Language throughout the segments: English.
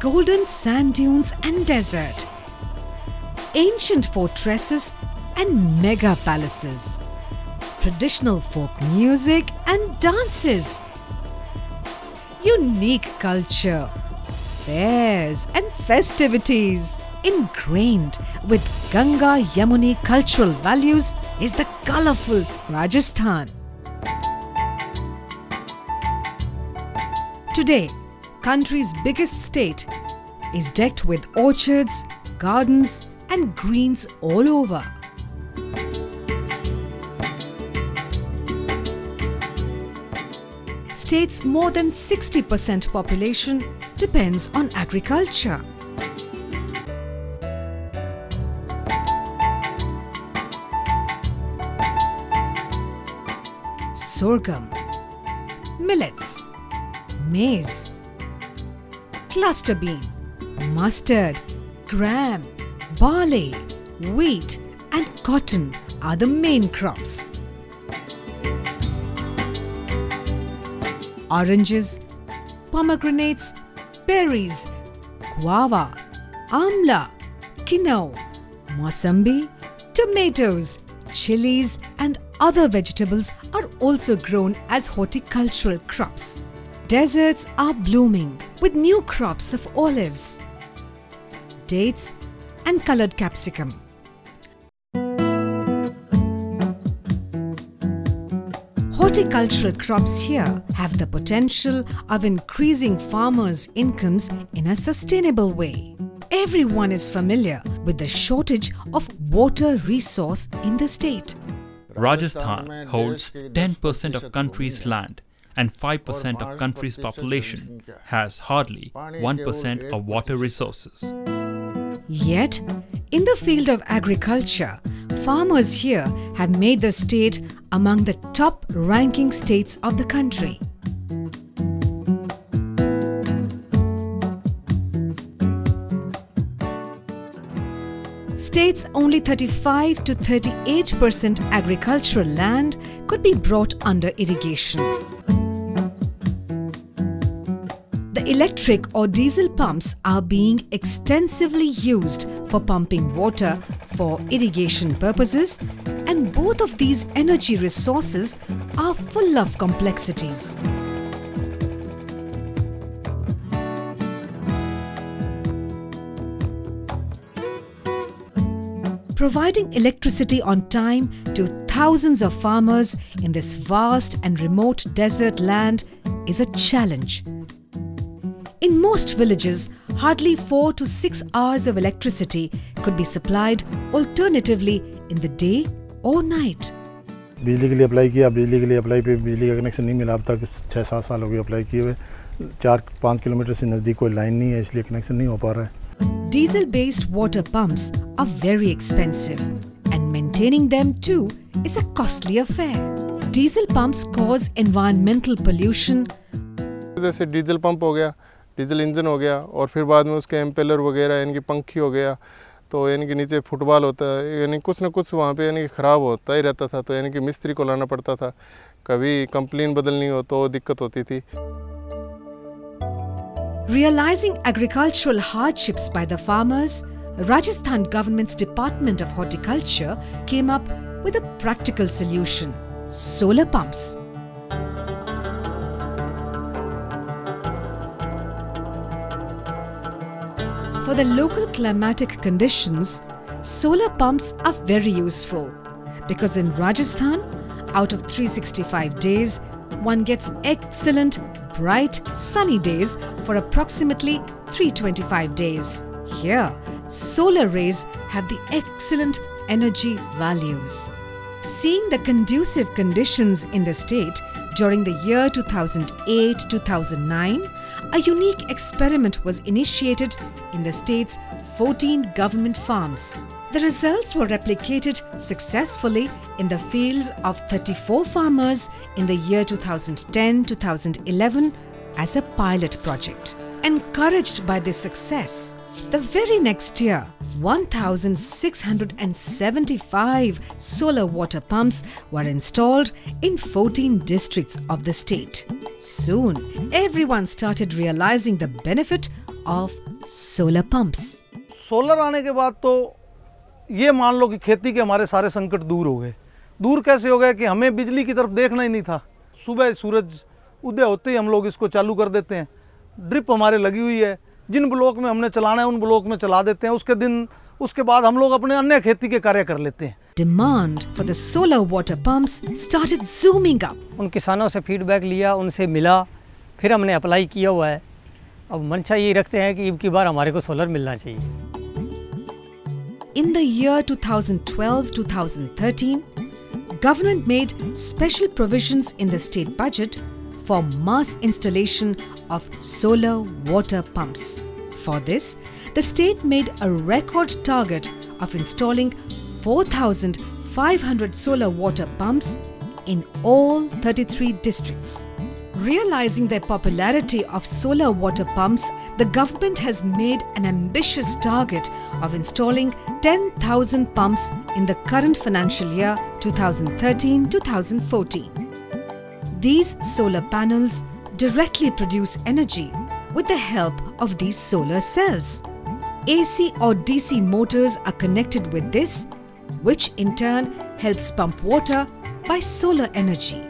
golden sand dunes and desert, ancient fortresses and mega palaces, traditional folk music and dances, unique culture, fairs and festivities. Ingrained with Ganga Yamuni cultural values is the colorful Rajasthan. Today, country's biggest state is decked with orchards, gardens and greens all over. State's more than 60% population depends on agriculture. Sorghum, millets, maize, cluster bean, mustard, gram, barley, wheat and cotton are the main crops. Oranges, pomegranates, berries, guava, amla, kinnow, mosambi, tomatoes, chilies and other vegetables are also grown as horticultural crops. Deserts are blooming with new crops of olives, dates and colored capsicum. Horticultural crops here have the potential of increasing farmers' incomes in a sustainable way. Everyone is familiar with the shortage of water resource in the state. Rajasthan holds 10% of country's land and 5% of country's population has hardly 1% of water resources. Yet, in the field of agriculture, farmers here have made the state among the top ranking states of the country. States only 35 to 38% agricultural land could be brought under irrigation. Electric or diesel pumps are being extensively used for pumping water for irrigation purposes and both of these energy resources are full of complexities. Providing electricity on time to thousands of farmers in this vast and remote desert land is a challenge. In most villages, hardly 4 to 6 hours of electricity could be supplied alternatively in the day or night. बिजली के लिए apply किया बिजली के लिए apply पे बिजली का कनेक्शन नहीं मिला अब तक छः सात साल हो गए अप्लाई किए हुए चार पाँच किलोमीटर से नज़दीक कोई लाइन नहीं है इसलिए कनेक्शन नहीं हो पा रहा है Diesel based water pumps are very expensive, and maintaining them too is a costly affair. Diesel pumps cause environmental pollution, जैसे डीजल पंप हो गया डीजल इंजन हो गया और फिर बाद में उसके एम्पेलर वगैरह यानी कि पंखी हो गया तो यानी कि नीचे फुटबॉल होता है यानी कुछ ना कुछ वहाँ पे यानी कि ख़राब होता ही रहता था तो यानी कि मिस्त्री को लाना पड़ता था कभी कंप्लेन बदलनी हो तो दिक्कत होती थी Realizing agricultural hardships by the farmers, Rajasthan government's Department of Horticulture came up with a practical solution solar pumps. For the local climatic conditions, solar pumps are very useful because in Rajasthan, out of 365 days, one gets excellent, bright, sunny days for approximately 325 days. Here, solar rays have the excellent energy values. Seeing the conducive conditions in the state during the year 2008 2009, a unique experiment was initiated in the state's 14 government farms. The results were replicated successfully in the fields of 34 farmers in the year 2010 2011 as a pilot project. Encouraged by this success, the very next year, 1,675 solar water pumps were installed in 14 districts of the state. Soon, everyone started realizing the benefit of solar pumps. Solar आने के बाद तो ये मान लो कि खेती के हमारे सारे संकट दूर हो गए दूर कैसे हो गए कि हमें बिजली की तरफ देखना ही नहीं था सुबह सूरज उदय होते ही हम लोग इसको चालू कर देते हैं ड्रिप हमारे लगी हुई है जिन ब्लॉक में हमने चलाना है उन ब्लॉक में चला देते हैं। उसके दिन उसके बाद हम लोग अपने अन्य खेती के कार्य कर लेते हैं। Demand for the solar water pumps started zooming up. उन किसानों से फीडबैक लिया उनसे मिला फिर हमने अप्लाई किया हुआ है। अब मंशा ये रखते हैं कि अब की बार हमारे को सोलर मिलना चाहिए। In the year 2012-2013, government made special provisions in the state budget for mass installation of solar water pumps. For this, the state made a record target of installing 4,500 solar water pumps in all 33 districts. Realizing the popularity of solar water pumps, the government has made an ambitious target of installing 10,000 pumps in the current financial year 2013 2014. These solar panels directly produce energy with the help of these solar cells. AC or DC motors are connected with this, which in turn helps pump water by solar energy.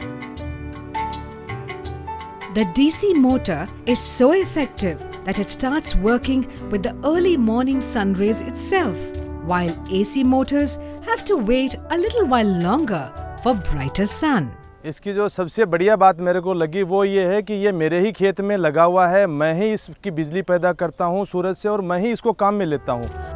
The DC motor is so effective that it starts working with the early morning sun rays itself, while AC motors have to wait a little while longer for brighter sun. इसकी जो सबसे बढ़िया बात मेरे को लगी वो ये है कि ये मेरे ही खेत में लगा हुआ है मैं ही इसकी बिजली पैदा करता हूँ सूरज से और मैं ही इसको काम में लेता हूँ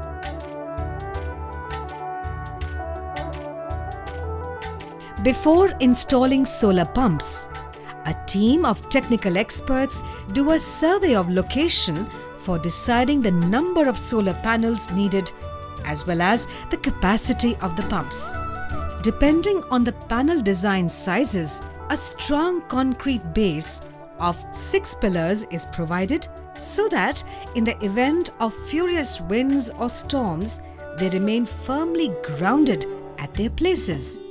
Before installing solar pumps, a team of technical experts do a survey of location for deciding the number of solar panels needed as well as the capacity of the pumps. Depending on the panel design sizes, a strong concrete base of six pillars is provided so that in the event of furious winds or storms, they remain firmly grounded at their places.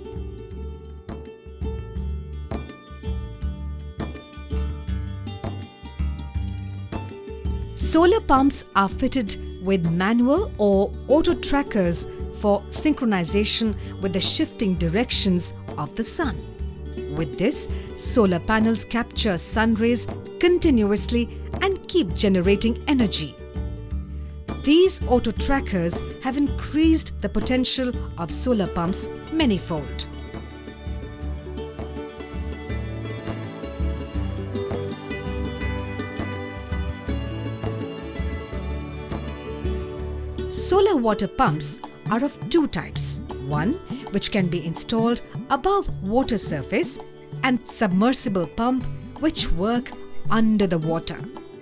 Solar pumps are fitted with manual or auto trackers for synchronization with the shifting directions of the sun. With this, solar panels capture sun rays continuously and keep generating energy. These auto trackers have increased the potential of solar pumps manifold. Solar water pumps are of two types. One, which can be installed above water surface, and submersible pump, which work under the water.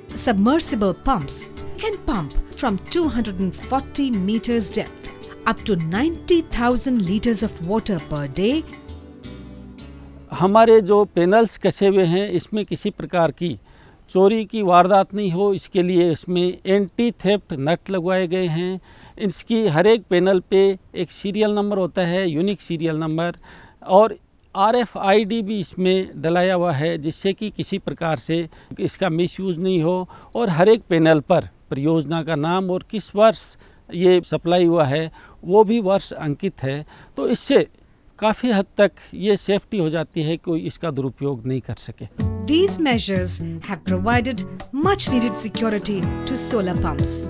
Submersible pumps can pump from 240 meters depth up to 90,000 liters of water per day हमारे जो panels कसे हुए हैं इसमें किसी प्रकार की चोरी की वारदात नहीं हो, इसके लिए इसमें एंटी थेफ्ट नट लगवाए गए हैं। इसकी हर एक पैनल पे एक सीरियल नंबर होता है यूनिक सीरियल नंबर और आर एफ़ आई डी भी इसमें डलाया हुआ है, जिससे कि किसी प्रकार से इसका मिसयूज़ नहीं हो, और हर एक पैनल पर परियोजना का नाम और किस वर्ष ये सप्लाई हुआ है, वो भी वर्ष अंकित है। तो इससे काफ़ी हद तक ये सेफ्टी हो जाती है कोई इसका दुरुपयोग नहीं कर सके These measures have provided much needed security to solar pumps.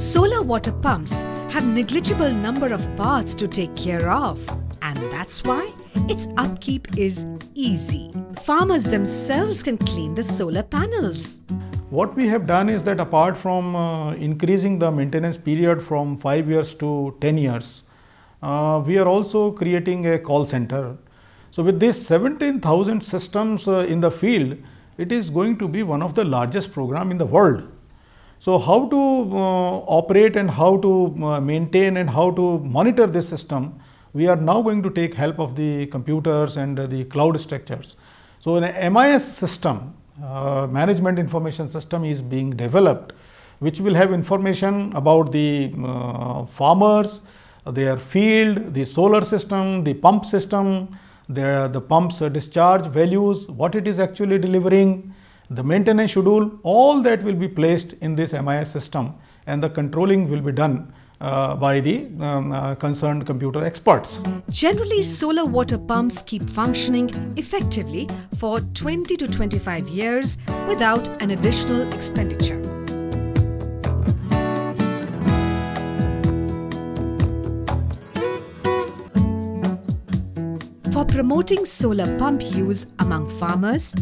Solar water pumps have negligible number of parts to take care of and that's why its upkeep is easy. Farmers themselves can clean the solar panels. What we have done is that apart from uh, increasing the maintenance period from 5 years to 10 years, uh, we are also creating a call center so, with these 17,000 systems uh, in the field, it is going to be one of the largest program in the world. So, how to uh, operate and how to uh, maintain and how to monitor this system, we are now going to take help of the computers and the cloud structures. So, an MIS system, uh, management information system is being developed, which will have information about the uh, farmers, their field, the solar system, the pump system, the, the pump's discharge values, what it is actually delivering, the maintenance schedule, all that will be placed in this MIS system and the controlling will be done uh, by the um, uh, concerned computer experts. Generally, solar water pumps keep functioning effectively for 20 to 25 years without an additional expenditure. For promoting solar pump use among farmers,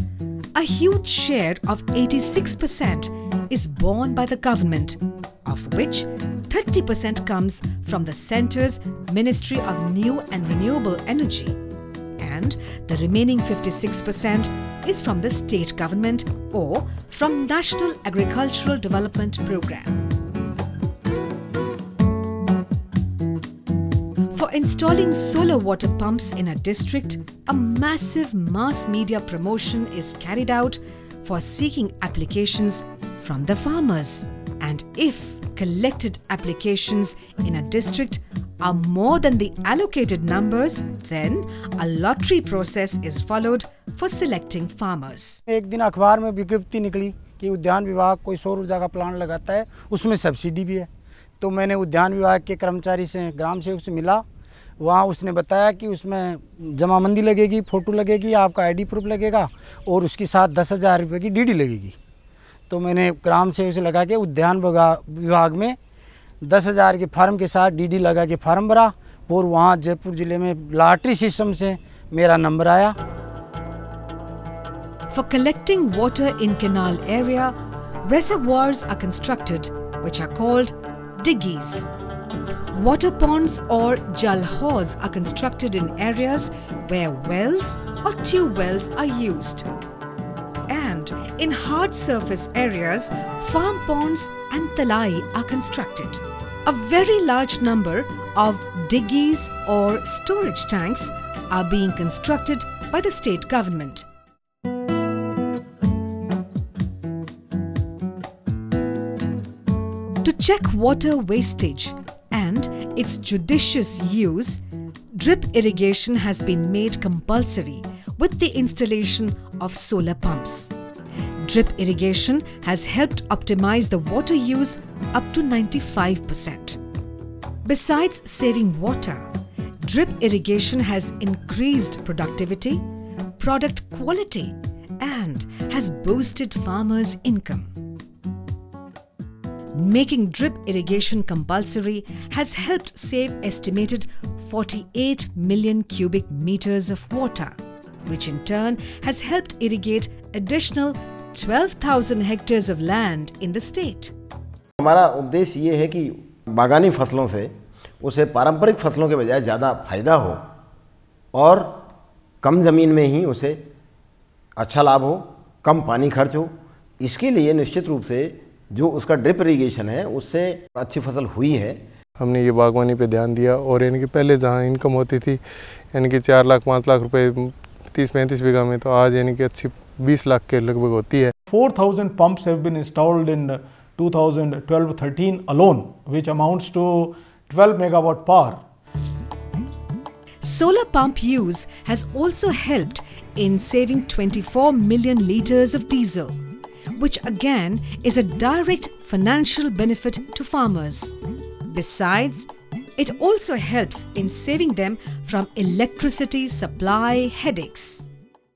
a huge share of 86% is borne by the government, of which 30% comes from the centre's Ministry of New and Renewable Energy, and the remaining 56% is from the state government or from National Agricultural Development Programme. installing solar water pumps in a district, a massive mass media promotion is carried out for seeking applications from the farmers. And if collected applications in a district are more than the allocated numbers, then a lottery process is followed for selecting farmers. एक दिन अखबार में विज्ञप्ति निकली कि उद्यान विभाग कोई सौर ऊर्जा का प्लांट लगाता है उसमें सब्सिडी भी है तो मैंने उद्यान विभाग के कर्मचारी से ग्राम सेवक से मिला वहाँ उसने बताया कि उसमें जमाबंदी लगेगी फ़ोटो लगेगी आपका आईडी प्रूफ लगेगा और उसके साथ दस हज़ार रुपये की डीडी लगेगी तो मैंने ग्राम से लगा के उद्यान विभाग में दस हज़ार के फार्म के साथ डीडी लगा के फार्म भरा और वहाँ जयपुर ज़िले में लॉटरी सिस्टम से मेरा नंबर आया For collecting water in canal area, reservoirs are constructed which are called diggies. Water ponds or jalhors are constructed in areas where wells or tube wells are used. And in hard surface areas, farm ponds and talai are constructed. A very large number of diggies or storage tanks are being constructed by the state government. To check water wastage its judicious use, drip irrigation has been made compulsory with the installation of solar pumps. Drip irrigation has helped optimize the water use up to 95%. Besides saving water, drip irrigation has increased productivity, product quality, and has boosted farmers' income. Making drip irrigation compulsory has helped save estimated 48 million cubic meters of water, which in turn has helped irrigate additional 12,000 hectares of land in the state. हमारा उद्देश्य ये है कि बागानी फ़सलों से उसे पारंपरिक फ़सलों के बजाय ज़्यादा फ़ायदा हो और कम ज़मीन में ही उसे अच्छा लाभ हो कम पानी खर्च हो इसके लिए निश्चित रूप से जो उसका ड्रिप इरीगेशन है उससे अच्छी फ़सल हुई है। हमने ये बागवानी पे ध्यान दिया और इनकी पहले जहाँ इनकम होती थी यानी कि चार लाख पाँच लाख रुपए तीस पैंतीस बीघा में तो आज यानी कि अच्छी बीस लाख के लगभग होती है। Four thousand pumps have been installed in 2012-13 alone which amounts to 12 megawatt power. Solar pump use has also helped in saving 24 million litres of diesel which again is a direct financial benefit to farmers. Besides, it also helps in saving them from electricity supply headaches.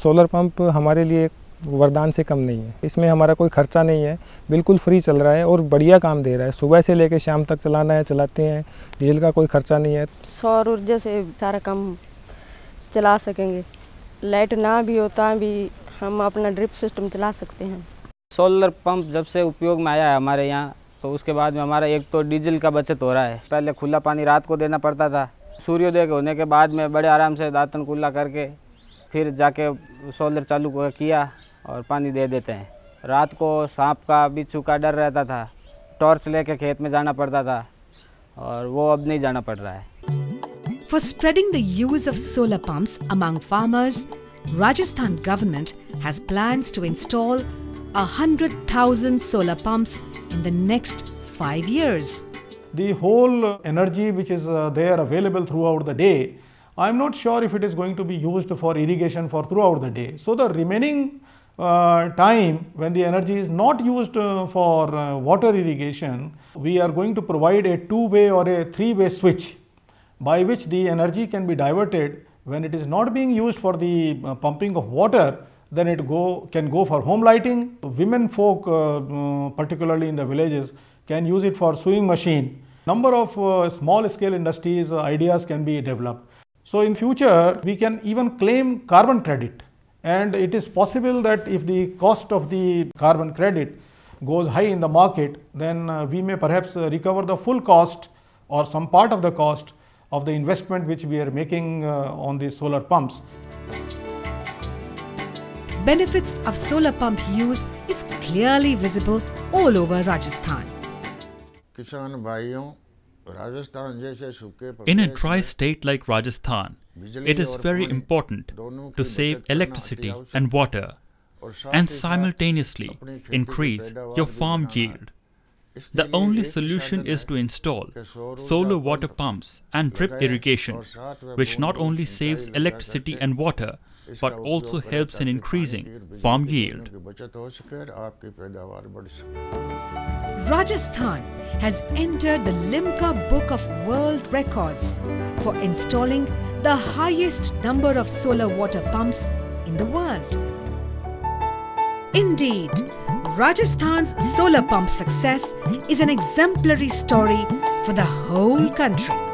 Solar pump हमारे लिए वरदान से कम नहीं है। इसमें हमारा कोई खर्चा नहीं है। बिल्कुल फ्री चल रहा है और बढ़िया काम दे रहा है। सुबह से लेकर शाम तक चलाना है चलाते हैं। डीजल का कोई खर्चा नहीं है। सौर ऊर्जा से सारा काम चला सकेंगे। लाइट ना भी होता भी हम अपना ड्रिप सिस्टम चला सकते हैं। सोलर पंप जब से उपयोग में आया है हमारे यहाँ तो उसके बाद में हमारा एक तो डीजल का बचत हो रहा है। पहले खुला पानी रात को देना पड़ता था। सूर्योदय होने के बाद में बड़े आराम से दातन खुला करके फिर जाके सोलर चालू किया और पानी दे देते हैं। रात को सांप का बिच्छू का डर रहता था। टॉर्च लेके खेत में जाना पड़ता था और वो अब नहीं जाना पड़ रहा है। For spreading the use of solar pumps among farmers, Rajasthan government has plans to install a hundred thousand solar pumps in the next five years. The whole energy which is uh, there available throughout the day, I'm not sure if it is going to be used for irrigation for throughout the day. So the remaining uh, time when the energy is not used uh, for uh, water irrigation, we are going to provide a two way or a three way switch by which the energy can be diverted when it is not being used for the uh, pumping of water then it go can go for home lighting. Women folk uh, uh, particularly in the villages can use it for sewing machine. Number of uh, small scale industries uh, ideas can be developed. So in future we can even claim carbon credit and it is possible that if the cost of the carbon credit goes high in the market then uh, we may perhaps uh, recover the full cost or some part of the cost of the investment which we are making uh, on the solar pumps benefits of solar pump use is clearly visible all over Rajasthan. In a dry state like Rajasthan, it is very important to save electricity and water and simultaneously increase your farm yield. The only solution is to install solar water pumps and drip irrigation, which not only saves electricity and water but also helps in increasing farm yield. Rajasthan has entered the Limca Book of World Records for installing the highest number of solar water pumps in the world. Indeed, Rajasthan's solar pump success is an exemplary story for the whole country.